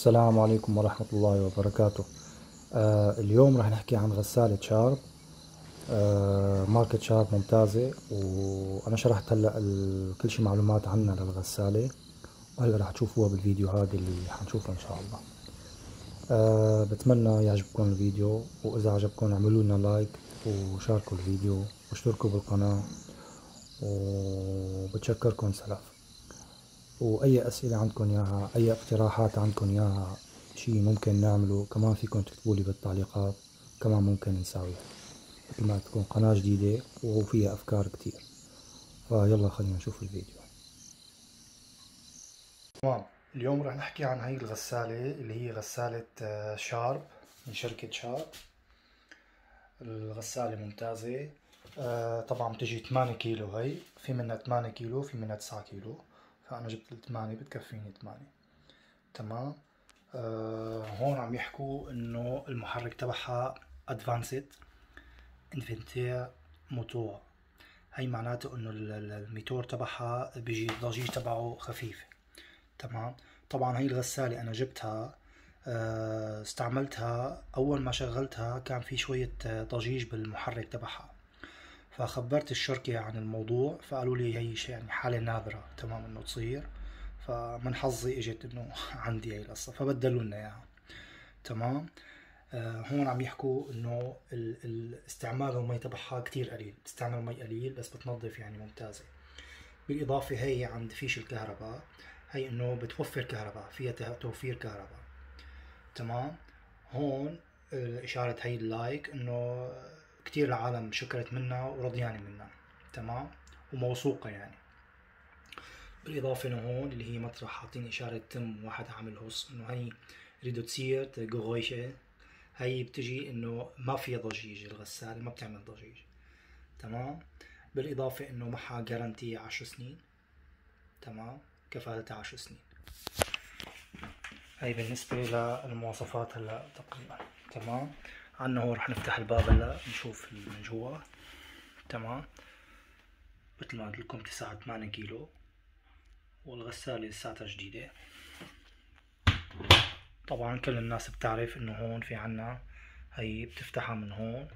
السلام عليكم ورحمة الله وبركاته. آه اليوم راح نحكي عن غسالة شارب. آه ماركة شارب ممتازة وأنا شرحت هلأ كل شي معلومات عنها للغسالة وهلأ راح تشوفوها بالفيديو هذا اللي حنشوفه إن شاء الله. آه بتمنى يعجبكم الفيديو وإذا عجبكم اعملوا لنا like وشاركوا الفيديو واشتركوا بالقناة وبتشكركم. سلام. وأي أسئلة عندكم إياها أي اقتراحات عندكم إياها شيء ممكن نعمله كمان فيكم تكتبوا لي بالتعليقات كمان ممكن نساويها مثل ما تكون قناة جديدة وفيها أفكار كتير. فيلا خلينا نشوف الفيديو. تمام. اليوم رح نحكي عن هاي الغسالة اللي هي غسالة آه، شارب من شركة شارب. الغسالة ممتازة. آه، طبعا بتجي 8 كيلو هي في منها 8 كيلو في منها 9 كيلو. فأنا جبت الثمانية بتكفيني ثمانية تمام؟ آه هون عم يحكوا إنه المحرك تبعها advanced inverter motor هي معناته ال- الميتور تبعها بيجي الضجيج تبعه خفيف تمام؟ طبعا هي الغسالة أنا جبتها آه، استعملتها أول ما شغلتها كان في شوية آه، ضجيج بالمحرك تبعها. فخبرت الشركة عن الموضوع فقالوا لي هي شيء يعني حالة نادرة تمام إنه تصير فمن حظي إجت إنه عندي هي القصة فبدلوا لنا إياها. تمام؟ آه هون عم يحكوا إنه ال- ال- استعمال المي تبعها كتير قليل بتستعمل مي قليل بس بتنظف يعني ممتازة. بالإضافة هي عند فيش الكهرباء هي إنه بتوفر كهرباء فيها توفير كهرباء. تمام؟ هون آه، إشارة هي اللايك إنه كتير العالم شكرت منها ورضيانة منها تمام؟ وموثوقة يعني. بالإضافة لهون اللي هي مطرح حاطين إشارة تم واحد عامل هوس إنه هي ريدوتسير جوغويشة هي بتجي إنه ما فيها ضجيج الغسالة ما بتعمل ضجيج تمام؟ بالإضافة إنه معها جارانتي عشر سنين تمام؟ كفالتها عشر سنين. هاي بالنسبة للمواصفات هلأ تقريبا تمام؟ عنا هون رح نفتح الباب هلا نشوف من جوا تمام. مثل ما قلت لكم تسعة 8 كيلو. والغسالة لساتها جديدة. طبعا كل الناس بتعرف إنه هون في عنا هي بتفتحها من هون.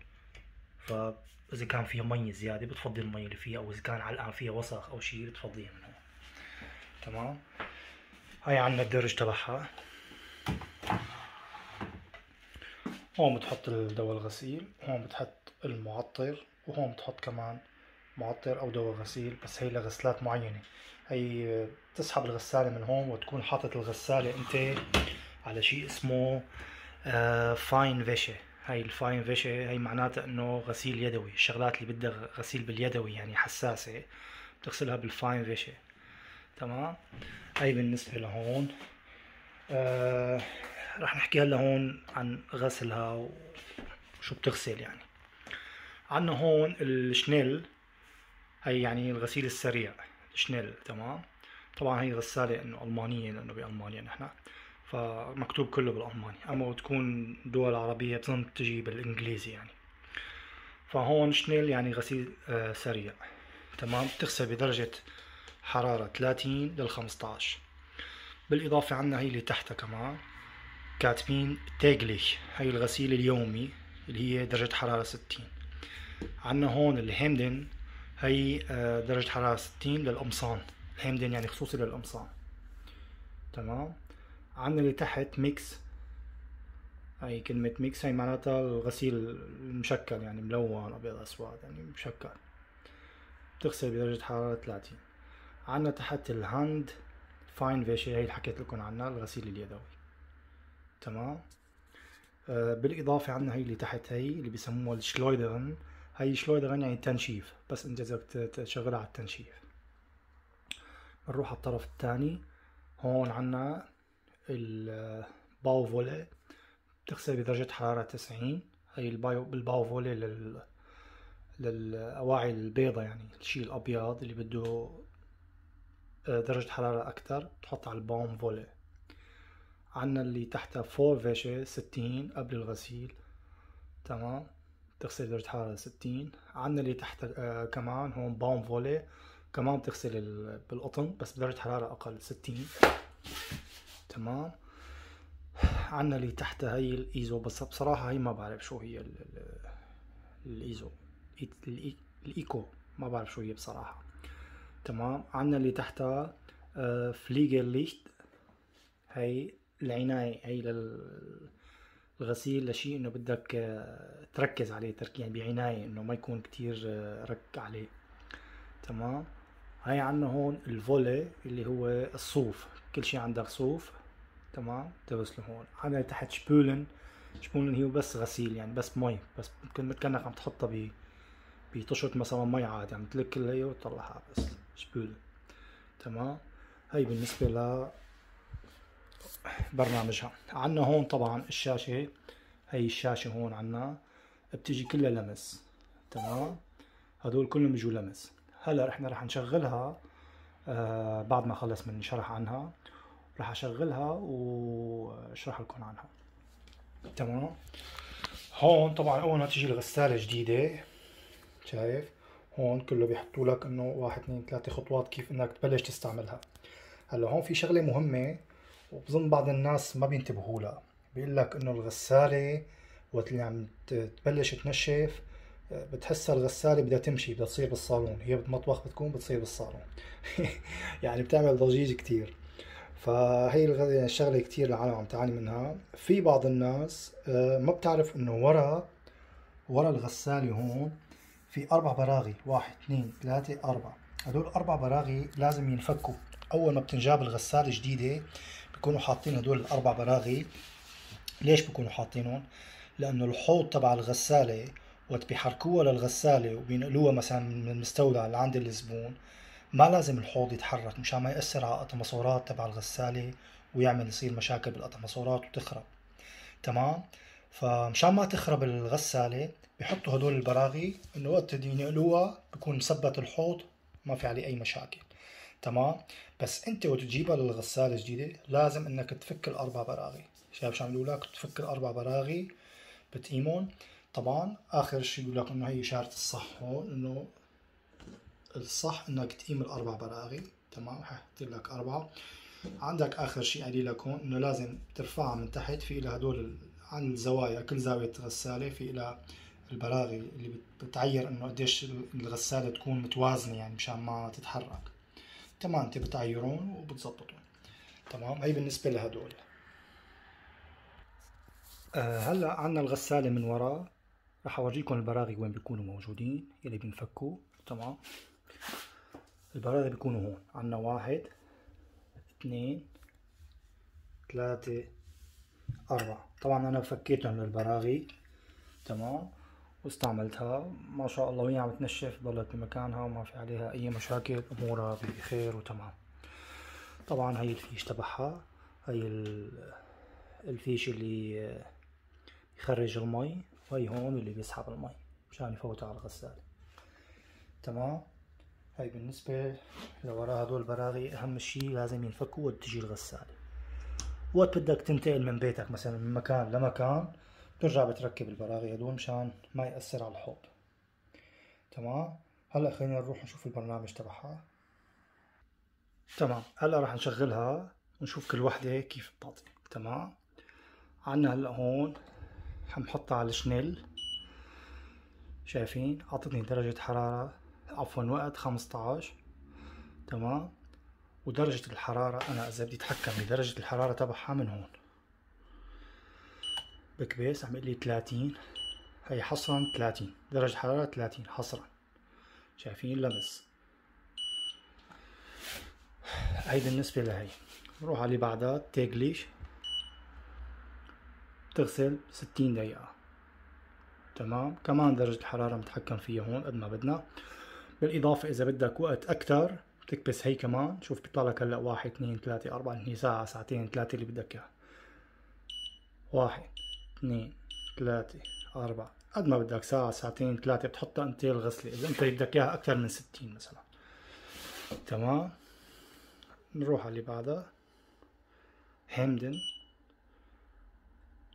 فإذا كان فيها مي زيادة بتفضي المي اللي فيها أو إذا كان علقان فيها وسخ أو شيء بتفضيها من هون. تمام. هاي عنا الدرج تبعها. هون بتحط الدواء الغسيل هون بتحط المعطر وهون بتحط كمان معطر أو دواء غسيل بس هي لغسلات معينة. هي تسحب الغسالة من هون وتكون حاطط الغسالة انت على شيء اسمه Feinwäsche هاي ال Feinwäsche هي معناتها إنه غسيل يدوي الشغلات اللي بدها غسيل باليدوي يعني حساسة بتغسلها بال Feinwäsche تمام؟ هاي بالنسبة لهون. آه رح نحكي هلا هون عن غسلها وشو بتغسل يعني. عنا هون ال schnell هي يعني الغسيل السريع schnell تمام؟ طبعا هي غسالة إنه ألمانية لأنه بألمانيا نحن فمكتوب كله بالألماني أما تكون دول عربية بظن تجي بالإنجليزي يعني. فهون schnell يعني غسيل آه سريع تمام؟ بتغسل بدرجة حرارة 30 لل 15 بالإضافة عنا هي اللي تحتها كمان. كاتبين täglich هي الغسيل اليومي اللي هي درجة حرارة 60 عنا هون ال Hemden هي آه، درجة حرارة 60 للقمصان. ال Hemden يعني خصوصي للقمصان. تمام؟ عنا اللي تحت Mix. هي كلمة Mix هي معناتها الغسيل المشكل يعني ملون أبيض أسود يعني مشكل. بتغسل بدرجة حرارة 30 عنا تحت ال Hand Feinwäsche هي اللي حكيت لكم عنها الغسيل اليدوي. تمام؟ آه بالإضافة عنا هي اللي تحت هي اللي بيسموها ال Schleudern هي Schleudern يعني تنشيف بس إنت إذا تشغلها على التنشيف. بنروح على الطرف الثاني. هون عنا ال Baumwolle. بتغسل بدرجة حرارة 90 هي البايو بال Baumwolle لل للأواعي البيضة يعني الشيء الأبيض اللي بده آه، درجة حرارة أكتر تحط على ال Baumwolle. عنا اللي تحتها Vorwäsche ستين قبل الغسيل تمام؟ تغسل درجة حرارة ستين. عنا اللي تحت آه كمان هون Baumwolle كمان بتغسل ال- بالقطن بس بدرجة حرارة أقل ستين. تمام؟ عنا اللي تحتها هي الإيزو بس بصراحة هي ما بعرف شو هي ال- ال- الإيزو. الإي- ال Eco ما بعرف شو هي بصراحة. تمام؟ عنا اللي تحتها Pflegeleicht هي العناية هي للغسيل لشيء إنه بدك آه، تركز عليه ترك يعني بعناية إنه ما يكون كتير آه، رك عليه. تمام؟ هاي عنا هون ال Wolle اللي هو الصوف. كل شيء عندك صوف. تمام؟ تبس له هون. عنا تحت Spülen. Spülen هي بس غسيل يعني بس مي. بس ممكن كأنك عم تحطها ب بطشت مثلا مي عادي. عم تلك هي وتطلعها بس Spülen. تمام؟ هاي بالنسبة ل برنامجها. عنا هون طبعا الشاشة هي الشاشة هون عنا بتيجي كلها لمس تمام؟ هدول كلهم بيجوا لمس. هلا إحنا رح نشغلها آه بعد ما اخلص من شرح عنها رح أشغلها وأشرح لكم عنها. تمام؟ هون طبعا اول ما تيجي الغسالة جديدة شايف؟ هون كله بيحطوا لك إنه واحد اثنين ثلاثة خطوات كيف إنك تبلش تستعملها. هلا هون في شغلة مهمة وبظن بعض الناس ما بينتبهوا لها. بيقول لك إنه الغسالة وقت اللي عم تبلش تنشف آه، بتحسها الغسالة بدها تمشي بدها تصير بالصالون. هي بالمطبخ بتكون بتصير بالصالون. يعني بتعمل ضجيج كتير. فهي الغ- يعني كتير العالم عم تعاني منها. في بعض الناس آه، ما بتعرف إنه ورا ورا الغسالة هون في أربع براغي. واحد اثنين ثلاثة أربعة. هدول أربع براغي لازم ينفكوا. أول ما بتنجاب الغسالة جديدة بيكونوا حاطين هدول الأربع براغي. ليش بيكونوا حاطينهم؟ لأنه الحوض تبع الغسالة وقت بيحركوها للغسالة وبينقلوها مثلا من المستودع لعند الزبون ما لازم الحوض يتحرك مشان ما يأثر على قطماسورات تبع الغسالة ويعمل يصير مشاكل بالقطماسورات وتخرب. تمام؟ فمشان ما تخرب الغسالة بيحطوا هدول البراغي إنه وقت ينقلوها بكون مثبت الحوض ما في عليه أي مشاكل. تمام؟ بس انت وقت تجيبها للغسالة الجديدة لازم انك تفك الأربع براغي. شايف شو عم بيقول لك؟ تفك الأربع براغي بتقيمون طبعا آخر شيء بيقول لك إنه هي إشارة الصح هون إنه الصح إنك تقيم الأربع براغي. تمام؟ ححط لك أربعة. عندك آخر شيء قايل لك هون إنه لازم ترفعها من تحت. في لها هدول عن الزوايا كل زاوية غسالة في لها البراغي اللي بت- بتعير إنه قديش الغسالة تكون متوازنة يعني مشان ما تتحرك. تمام انت بتعيرون وبتظبطون تمام؟ هي بالنسبة لهدول. آه هلأ عنا الغسالة من ورا رح أورجيكم البراغي وين بيكونوا موجودين اللي بينفكوا. تمام؟ البراغي بيكونوا هون عنا واحد اثنين ثلاثة أربعة. طبعا أنا فكيتهم للبراغي. تمام؟ واستعملتها. ما شاء الله وهي عم تنشف ضلت بمكانها وما في عليها أي مشاكل. أمورها بخير وتمام. طبعا هي الفيش تبعها. هي ال- الفيش اللي يخرج المي. وهي هون اللي بيسحب المي مشان يفوتها على الغسالة. تمام؟ هاي بالنسبة لورا هدول البراغي أهم شي لازم ينفكوا وقت الغسالة. وقت بدك تنتقل من بيتك مثلا من مكان لمكان بترجع بتركب البراغي هدول مشان ما يأثر على الحوض. تمام؟ هلأ خلينا نروح نشوف البرنامج تبعها. تمام. هلأ راح نشغلها ونشوف كل وحدة كيف بتعطي تمام؟ عنا هلأ هون حنحطها على الشنل شايفين؟ عطتني درجة حرارة عفوا وقت 15 تمام؟ ودرجة الحرارة أنا إذا بدي أتحكم بدرجة الحرارة تبعها من هون. بكبس عم يقول لي 30 هي حصرا 30 درجة حرارة 30 حصرا. شايفين لمس. هي بالنسبة لهي نروح على اللي بعدها. تغليش تغسل 60 دقيقة. تمام. كمان درجة الحرارة متحكم فيها هون قد ما بدنا. بالإضافة إذا بدك وقت أكتر بتكبس هي كمان. شوف بيطلع لك هلأ واحد اثنين ثلاثة أربعة هي ساعة ساعتين ثلاثة اللي بدك إياها. واحد. اثنين ثلاثة أربعة. قد ما بدك ساعة ساعتين ثلاثة بتحطها أنت الغسلة. إذا أنت بدك إياها أكثر من ستين مثلا. تمام؟ نروح على اللي بعدها. هيمدن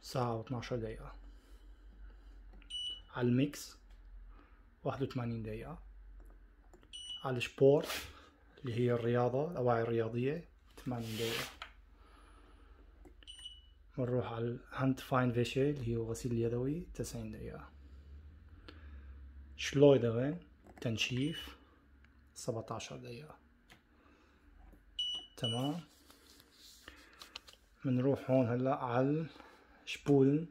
ساعة و 12 دقيقة. على ال Mix. واحد وثمانين دقيقة. على ال Sport اللي هي الرياضة الأواعي الرياضية 80 دقيقة. ونروح على ال Hand Feinwäsche اللي هو غسيل اليدوي تسعين دقيقة. Schleudern تنشيف سبعتاشر دقيقة. تمام. بنروح هون هلأ على الشبول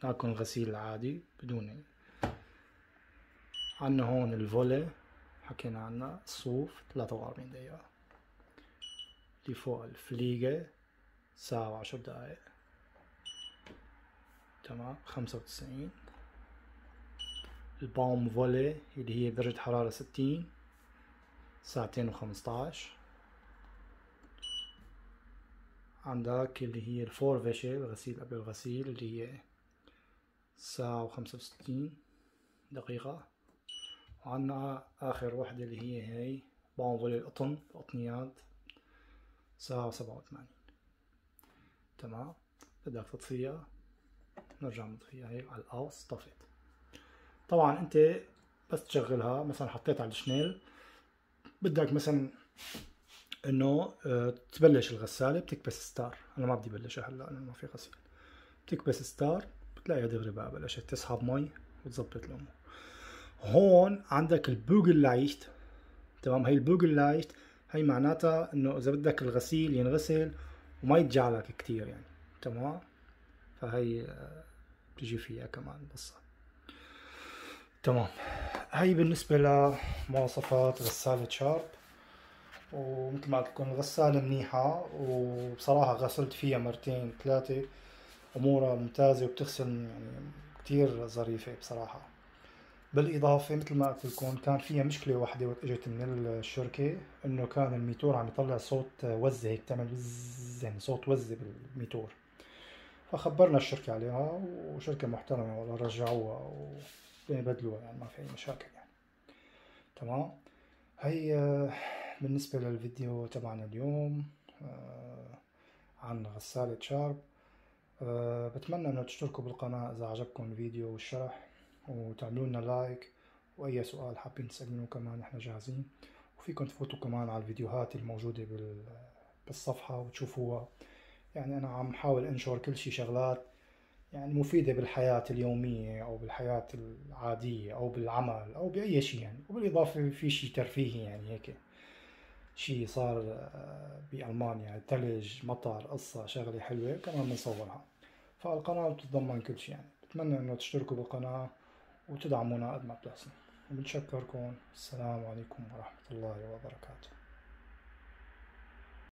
تاعكم الغسيل العادي بدون عنا هون الفولي حكينا عنها الصوف ثلاثة وأربعين دقيقة. اللي فوق الفليجة ساعة وعشر دقايق تمام؟ خمسة وتسعين. البوم فولي اللي هي بدرجة حرارة ستين. ساعتين وخمسطعش عندك اللي هي الفور فيشي الغسيل قبل الغسيل اللي هي ساعة وخمسة وستين دقيقة. وعنا آخر وحدة اللي هي هي بوم فولي القطن القطنيات ساعة وسبعة وثمانين. تمام؟ بدك تطفيها. نرجع نطفيها هيك على القوس طفت طبعا أنت بس تشغلها مثلا حطيت على الشنيل. بدك مثلا إنه آه تبلش الغسالة. بتكبس Start. أنا ما بدي بلشها هلأ لأنه ما في غسيل. بتكبس Start بتلاقيها دغري بقى بلشت تسحب مي وتظبط الأمور. هون عندك ال Bügelleicht تمام؟ هي ال Bügelleicht هي معناتها إنه إذا بدك الغسيل ينغسل وما يتجعلك كتير يعني تمام؟ فهي بتجي فيها كمان قصة. تمام. هي بالنسبة لمواصفات غسالة شارب ومثل ما تكون الغسالة منيحة وبصراحة غسلت فيها مرتين ثلاثة. أمورها ممتازة وبتغسل يعني كتير ظريفة بصراحة. بالإضافة مثل ما قلت لكم كان فيها مشكلة واحدة وقت إجت من الشركة إنه كان الميتور عم يطلع صوت وزة هيك تعمل يعني صوت وزة بالميتور. فخبرنا الشركة عليها وشركة محترمة والله رجعوها وبدلوها يعني ما في أي مشاكل يعني. تمام؟ هي بالنسبة للفيديو تبعنا اليوم عن غسالة شارب. بتمنى إنه تشتركوا بالقناة إذا عجبكم الفيديو والشرح. وتعملوا لنا لايك وأي سؤال حابين تسألونه كمان نحن جاهزين. وفيكم تفوتوا كمان على الفيديوهات الموجودة بالصفحة وتشوفوها. يعني أنا عم حاول أنشر كل شي شغلات يعني مفيدة بالحياة اليومية أو بالحياة العادية أو بالعمل أو بأي شي يعني. وبالإضافة في شي ترفيهي يعني هيك. شي صار بألمانيا. تلج مطر قصة شغلة حلوة كمان بنصورها. فالقناة بتتضمن كل شي يعني. بتمنى إنه تشتركوا بالقناة. وتدعمونا قد ما بتحسن. وبنشكركم. السلام عليكم ورحمة الله وبركاته.